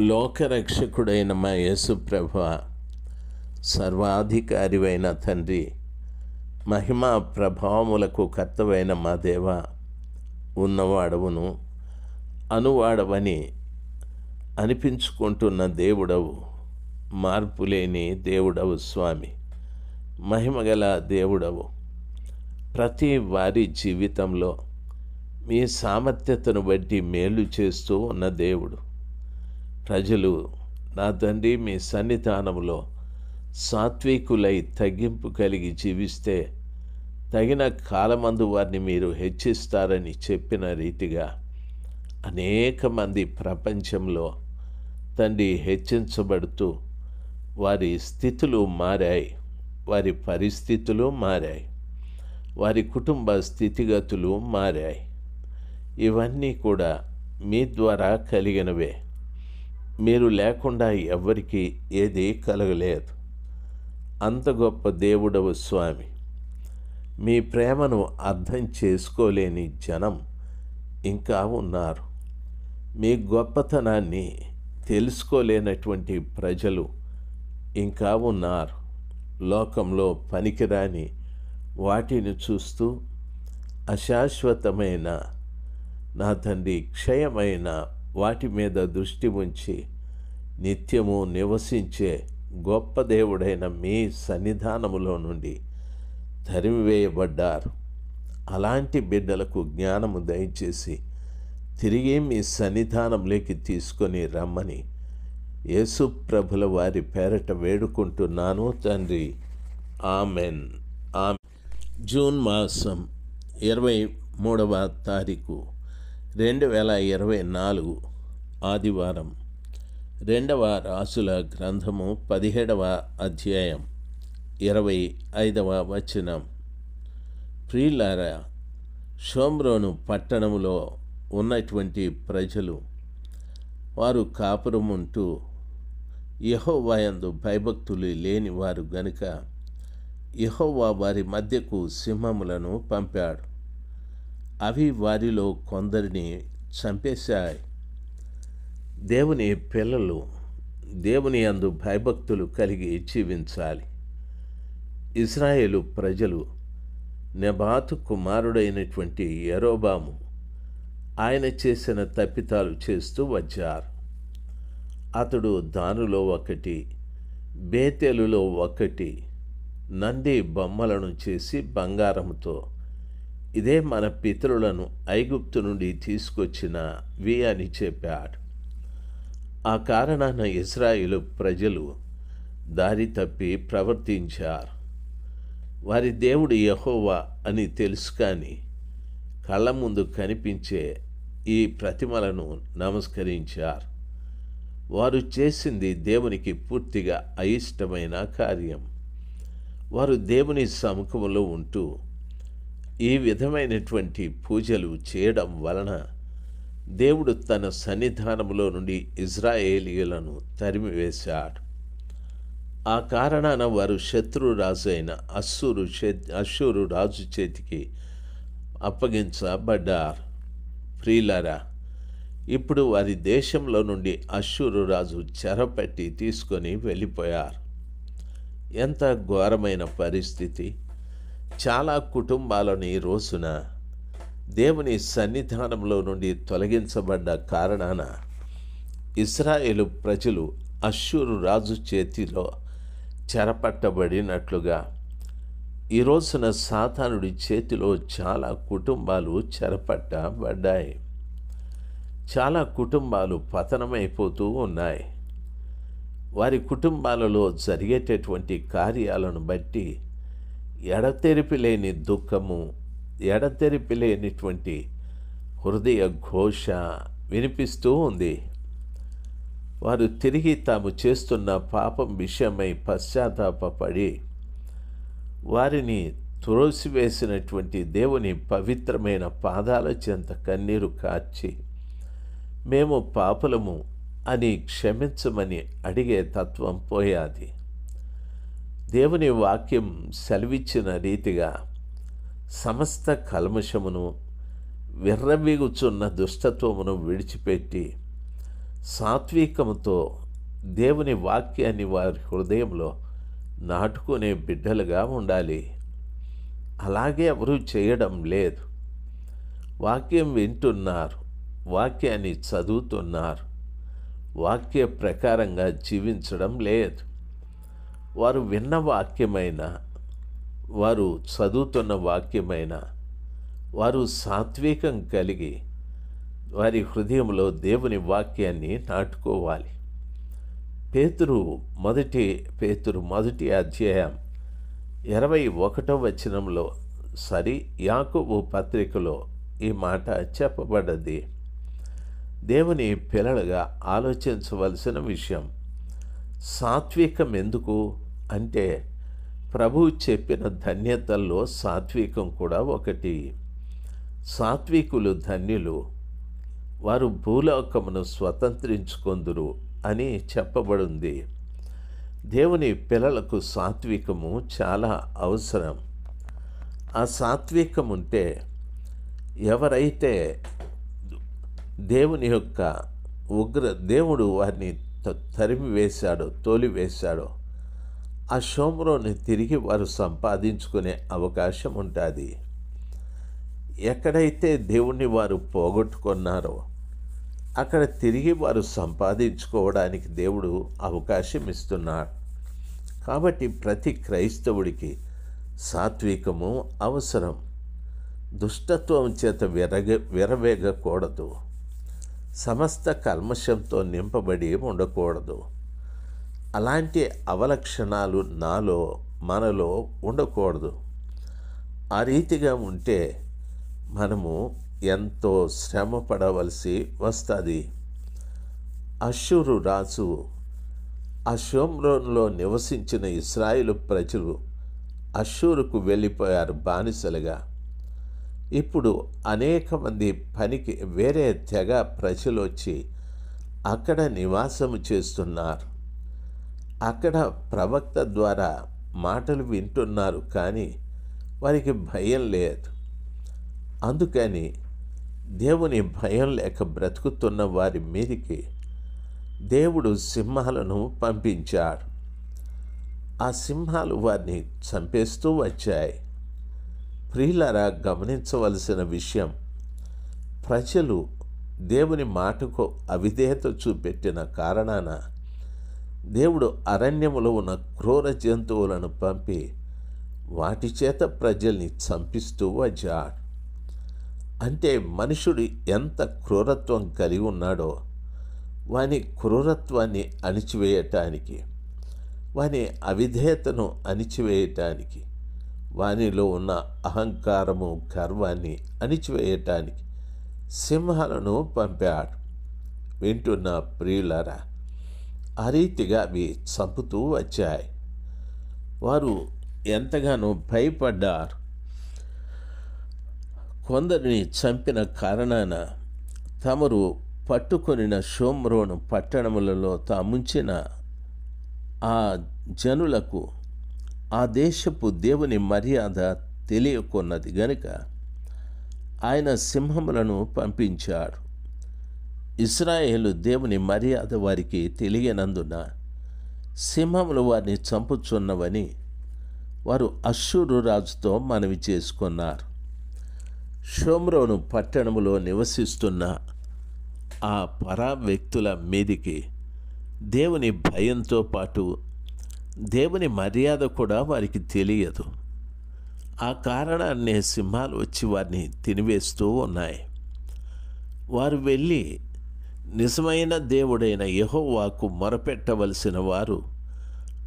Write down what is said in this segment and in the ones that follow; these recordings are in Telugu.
లోకరక్షకుడైన మా యేసుప్రభ సర్వాధికారివైన తండ్రి మహిమా ప్రభావములకు కర్తవైన మా దేవ ఉన్నవాడవును అనువాడవని అనిపించుకుంటున్న దేవుడవు మార్పులేని దేవుడవు స్వామి మహిమగల దేవుడవు. ప్రతి వారి జీవితంలో మీ సామర్థ్యతను బట్టి మేలు చేస్తూ ఉన్న దేవుడు. ప్రజలు నా తండ్రి మీ సన్నిధానంలో సాత్వికులై తగ్గింపు కలిగి జీవిస్తే తగిన కాలమందు వారిని మీరు హెచ్చిస్తారని చెప్పిన రీతిగా అనేక మంది ప్రపంచంలో తండ్రి హెచ్చించబడుతూ వారి స్థితులు మారాయి. వారి పరిస్థితులు మారాయి. వారి కుటుంబ స్థితిగతులు మారాయి. ఇవన్నీ కూడా మీ ద్వారా కలిగినవే. మీరు లేకుండా ఎవ్వరికీ ఏది కలగలేదు. అంత గొప్ప దేవుడవు స్వామి. మీ ప్రేమను అర్థం చేసుకోలేని జనం ఇంకా ఉన్నారు. మీ గొప్పతనాన్ని తెలుసుకోలేనటువంటి ప్రజలు ఇంకా ఉన్నారు. లోకంలో పనికిరాని వాటిని చూస్తూ అశాశ్వతమైన నా తండ్రి క్షయమైన వాటి మీద దృష్టి ఉంచి నిత్యము నివసించే గొప్ప దేవుడైన మీ సన్నిధానములో నుండి తరిమివేయబడ్డారు. అలాంటి బిడ్డలకు జ్ఞానము దయచేసి తిరిగి మీ సన్నిధానంలోకి తీసుకొని రమ్మని యేసు ప్రభుల వారి పేరట వేడుకుంటున్నాను తండ్రి. ఆమెన్. ఆమె జూన్ మాసం ఇరవై మూడవ తారీఖు. రెండు వేల ఇరవై నాలుగు ఆదివారం రెండవ రాసుల గ్రంథము పదిహేడవ అధ్యాయం ఇరవై ఐదవ వచనం. ప్రియులారా షోమ్రోను పట్టణములో ఉన్నటువంటి ప్రజలు వారు కాపురముంటూ యహోవాయందు భయభక్తులు లేని వారు గనుక యహోవా వారి మధ్యకు సింహములను పంపాడు. అవి వారిలో కొందరిని చంపేశాయి. దేవుని పిల్లలు దేవుని అందు భయభక్తులు కలిగి జీవించాలి. ఇజ్రాయేలు ప్రజలు నెబాతు కుమారుడైనటువంటి యరోబాము ఆయన చేసిన తప్పితాలు చేస్తూ వచ్చారు. అతడు దానులో ఒకటి బేతెలులో ఒకటి నంది బొమ్మలను చేసి బంగారంతో ఇదే మన పితరులను ఐగుప్తు నుండి తీసుకొచ్చిన వి అని చెప్పాడు. ఆ కారణాన ఇస్రాయిలు ప్రజలు దారి తప్పి ప్రవర్తించారు. వారి దేవుడు యహోవా అని తెలుసు కానీ కళ్ళ ముందు కనిపించే ఈ ప్రతిమలను నమస్కరించారు. వారు చేసింది దేవునికి పూర్తిగా అయిష్టమైన కార్యం. వారు దేవుని సముఖంలో ఉంటూ ఈ విధమైనటువంటి పూజలు చేయడం వలన దేవుడు తన సన్నిధానంలో నుండి ఇజ్రాయేలీలను తరిమివేశాడు. ఆ కారణాన వారు శత్రురాజు అయిన అస్సూరు అశ్షూరు రాజు చేతికి అప్పగించబడ్డారు. ప్రియులరా ఇప్పుడు వారి దేశంలో నుండి అశ్షూరు రాజు చెరపెట్టి తీసుకొని వెళ్ళిపోయారు. ఎంత ఘోరమైన పరిస్థితి! చాలా కుటుంబాలను ఈ రోజున దేవుని సన్నిధానంలో నుండి తొలగించబడ్డ కారణాన ఇస్రాయేలు ప్రజలు అశ్షూరు రాజు చేతిలో చెరపట్టబడినట్లుగా ఈ రోజున సాతానుడి చేతిలో చాలా కుటుంబాలు చెరపట్టబడ్డాయి. చాలా కుటుంబాలు పతనమైపోతూ ఉన్నాయి. వారి కుటుంబాలలో జరిగేటటువంటి కార్యాలను బట్టి ఎడతెరిపి లేని దుఃఖము ఎడతెరిపి లేనిటువంటి హృదయ ఘోష వినిపిస్తూ ఉంది. వారు తిరిగి తాము చేస్తున్న పాపం విషయమై పశ్చాత్తాపడి వారిని త్రోసివేసినటువంటి దేవుని పవిత్రమైన పాదాల చెంత కన్నీరు కార్చి మేము పాపులము అని క్షమించమని అడిగే తత్వం పోయాది. దేవుని వాక్యం సెలవిచ్చిన రీతిగా సమస్త కల్మషమును విర్రవీగుచున్న దుష్టత్వమును విడిచిపెట్టి సాత్వికముతో దేవుని వాక్యాన్ని వారి హృదయంలో నాటుకునే బిడ్డలుగా ఉండాలి. అలాగే ఎవరు చేయడం లేదు. వాక్యం వింటున్నారు వాక్యాన్ని చదువుతున్నారు వాక్య ప్రకారంగా జీవించడం లేదు. వారు విన్న వాక్యమైన వారు చదువుతున్న వాక్యమైన వారు సాత్వికం కలిగి వారి హృదయంలో దేవుని వాక్యాన్ని నాటుకోవాలి. పేతురు మొదటి పేతురు మొదటి అధ్యాయం ఇరవై ఒకటో వచనంలో సరి యాకోబు పత్రికలో ఈ మాట చెప్పబడ్డది. దేవుని పిల్లలుగా ఆలోచించవలసిన విషయం సాత్వికం ఎందుకు అంటే ప్రభువు చెప్పిన ధన్యతల్లో సాత్వికం కూడా ఒకటి. సాత్వికులు ధన్యులు వారు భూలోకమును స్వతంత్రించుకొందురు అని చెప్పబడింది. దేవుని పిల్లలకు సాత్వికము చాలా అవసరం. ఆ సాత్వికం ఉంటే ఎవరైతే దేవుని యొక్క ఉగ్ర దేవుడు వారిని తరిమి వేశాడో తోలి వేశాడో ఆ షోమ్రోని తిరిగి వారు సంపాదించుకునే అవకాశం ఉంటుంది. ఎక్కడైతే దేవుణ్ణి వారు పోగొట్టుకున్నారో అక్కడ తిరిగి వారు సంపాదించుకోవడానికి దేవుడు అవకాశం ఇస్తున్నాడు. కాబట్టి ప్రతి క్రైస్తవుడికి సాత్వికము అవసరం. దుష్టత్వం చేత విరగ విరవేగకూడదు. సమస్త కల్మషంతో నింపబడి ఉండకూడదు. అలాంటి అవలక్షణాలు నాలో మనలో ఉండకూడదు. ఆ రీతిగా ఉంటే మనము ఎంతో శ్రమ పడవలసి వస్తుంది. అశురు రాజు అశోమ్రోన్లో నివసించిన ఇస్రాయిలు ప్రజలు అశ్షూరుకు వెళ్ళిపోయారు బానిసలుగా. ఇప్పుడు అనేక మంది పనికి వేరే తెగ ప్రజలు వచ్చి అక్కడ నివాసము చేస్తున్నారు. అక్కడ ప్రవక్త ద్వారా మాటలు వింటున్నారు కానీ వారికి భయం లేదు. అందుకని దేవుని భయం లేక బ్రతుకుతున్న వారి మీదికి దేవుడు సింహాలను పంపించాడు. ఆ సింహాలు వారిని చంపేస్తూ వచ్చాయి. ప్రియులరా గమనించవలసిన విషయం ప్రజలు దేవుని మాటకు అవిధేయత చూపెట్టిన కారణాన దేవుడు అరణ్యములో ఉన్న క్రూర జంతువులను పంపి వాటి చేత ప్రజల్ని చంపిస్తూ వచ్చాడు. అంటే మనుషుడు ఎంత క్రూరత్వం కలిగి ఉన్నాడో వాని క్రూరత్వాన్ని అణిచివేయటానికి వాని అవిధేయతను అణిచివేయటానికి వానిలో ఉన్న అహంకారము గర్వాన్ని అణిచివేయటానికి సింహాలను పంపాడు. వింటున్న ప్రియులరా ఆ రీతిగా అవి చంపుతూ వచ్చాయి. వారు ఎంతగానో భయపడ్డారు. కొందరిని చంపిన కారణాన తమరు పట్టుకొనిన షోమ్రోను పట్టణములలో తాముంచిన ఆ జనులకు ఆ దేశపు దేవుని మర్యాద తెలియకున్నది గనుక ఆయన సింహములను పంపించాడు. ఇస్రాయేలు దేవుని మర్యాద వారికి తెలియనందున సింహములు వారిని చంపుచున్నవని వారు అశ్షూరు రాజుతో మనవి చేసుకున్నారు. షోమ్రోను పట్టణములో నివసిస్తున్న ఆ పరా వ్యక్తుల మీదికి దేవుని భయంతో పాటు దేవుని మర్యాద కూడా వారికి తెలియదు. ఆ కారణాన్నే సింహాలు వచ్చి వారిని తినివేస్తూ ఉన్నాయి. వారు వెళ్ళి నిజమైన దేవుడైన యెహోవాకు మొరపెట్టవలసిన వారు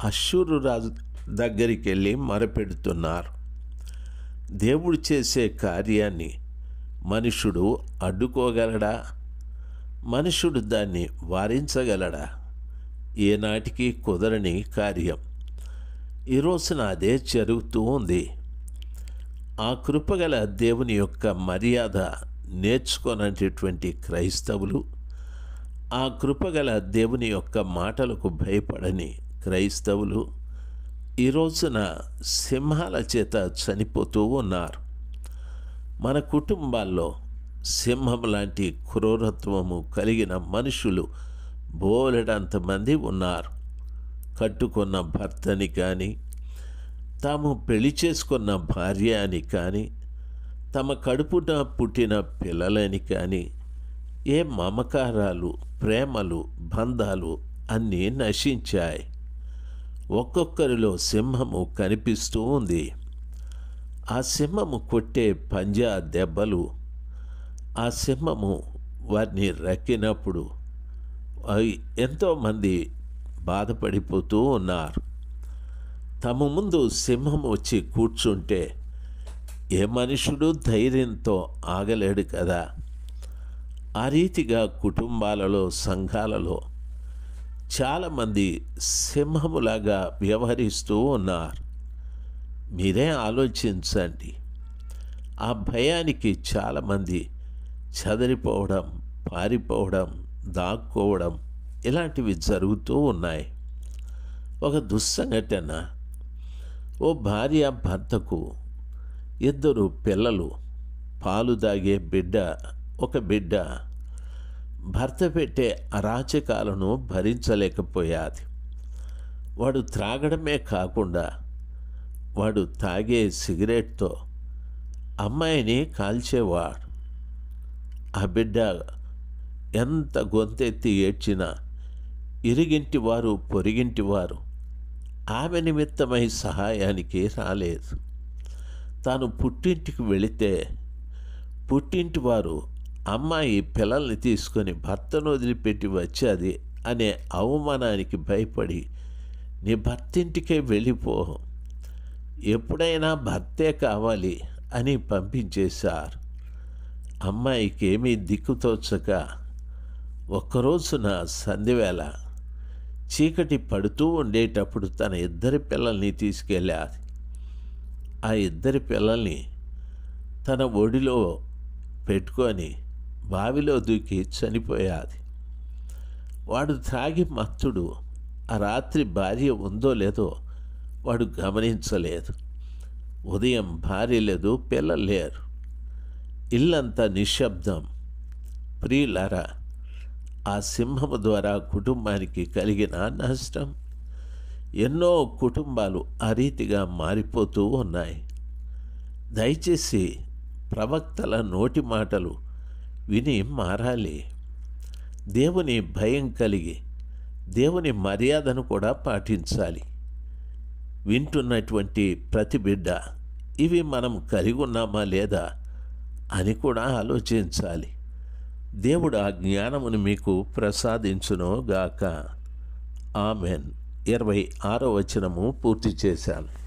అశ్షూరు రాజు దగ్గరికి వెళ్ళి మొరపెడుతున్నారు. దేవుడు చేసే కార్యాన్ని మనుషుడు అడ్డుకోగలడా? మనుషుడు దాన్ని వారించగలడా? ఏనాటికి కుదరని కార్యం. ఈ రోజున అదే జరుగుతూ ఉంది. ఆ కృపగల దేవుని యొక్క మర్యాద నేర్చుకోనటువంటి క్రైస్తవులు ఆ కృపగల దేవుని యొక్క మాటలకు భయపడని క్రైస్తవులు ఈ రోజున సింహాల చేత చనిపోతూ ఉన్నారు. మన కుటుంబాల్లో సింహం లాంటి క్రూరత్వము కలిగిన మనుషులు బోలెడంతమంది ఉన్నారు. కట్టుకున్న భర్తని కానీ తాము పెళ్ళి చేసుకున్న భార్య అని కానీ తమ కడుపున పుట్టిన పిల్లలని కానీ ఏ మమకారాలు ప్రేమలు బంధాలు అన్నీ నశించాయి. ఒక్కొక్కరిలో సింహము కనిపిస్తూ ఉంది. ఆ సింహము కొట్టే పంజా దెబ్బలు ఆ సింహము వారిని రక్కినప్పుడు అవి ఎంతోమంది బాధపడిపోతూ ఉన్నారు. తమ ముందు సింహం వచ్చి కూర్చుంటే ఏ మనుషుడు ధైర్యంతో ఆగలేడు కదా? ఆ రీతిగా కుటుంబాలలో సంఘాలలో చాలామంది సింహములాగా వ్యవహరిస్తూ ఉన్నారు. మీరే ఆలోచించండి. ఆ భయానికి చాలామంది చదిరిపోవడం పారిపోవడం దాక్కోవడం ఇలాంటివి జరుగుతూ ఉన్నాయి. ఒక దుస్సంఘటన. ఓ భార్య భర్తకు ఇద్దరు పిల్లలు పాలు దాగే బిడ్డ ఒక బిడ్డ భర్త పెట్టే అరాచకాలను భరించలేకపోయాది. వాడు త్రాగడమే కాకుండా వాడు తాగే సిగరెట్తో అమ్మాయిని కాల్చేవాడు. ఆ బిడ్డ ఎంత గొంతెత్తి ఏడ్చినా ఇరిగింటి వారు పొరిగింటి వారు ఆమె నిమిత్తమై సహాయానికి రాలేదు. తాను పుట్టింటికి వెళితే పుట్టింటి వారు అమ్మాయి పిల్లల్ని తీసుకొని భర్తను వదిలిపెట్టి వచ్చేది అనే అవమానానికి భయపడి నీ భర్తింటికే వెళ్ళిపో. ఎప్పుడైనా భర్తే కావాలి అని పంపించేశారు. అమ్మాయికి ఏమీ దిక్కుతోచక ఒక్కరోజున సంధివేళ చీకటి పడుతూ ఉండేటప్పుడు తన ఇద్దరి పిల్లల్ని తీసుకెళ్ళారు ఆ ఇద్దరి పిల్లల్ని తన ఒడిలో పెట్టుకొని బావిలో దూకి చనిపోయాది. వాడు త్రాగి మత్తుడు ఆ రాత్రి భార్య ఉందో లేదో వాడు గమనించలేదు. ఉదయం భార్య లేదు పిల్లలు లేరు. ఇల్లంతా నిశ్శబ్దం. ప్రియులారా ఆ సింహము ద్వారా కుటుంబానికి కలిగిన నష్టం. ఎన్నో కుటుంబాలు ఆ రీతిగా మారిపోతూ ఉన్నాయి. దయచేసి ప్రవక్తల నోటి మాటలు విని మారాలి. దేవుని భయం కలిగి దేవుని మర్యాదను కూడా పాటించాలి. వింటున్నటువంటి ప్రతి బిడ్డ ఇవి మనం కలిగి ఉన్నామా లేదా అని కూడా ఆలోచించాలి. దేవుడు ఆ జ్ఞానమును మీకు ప్రసాదించును గాక ఆమెన్. ఇరవై ఆరో వచనము పూర్తి చేశాను.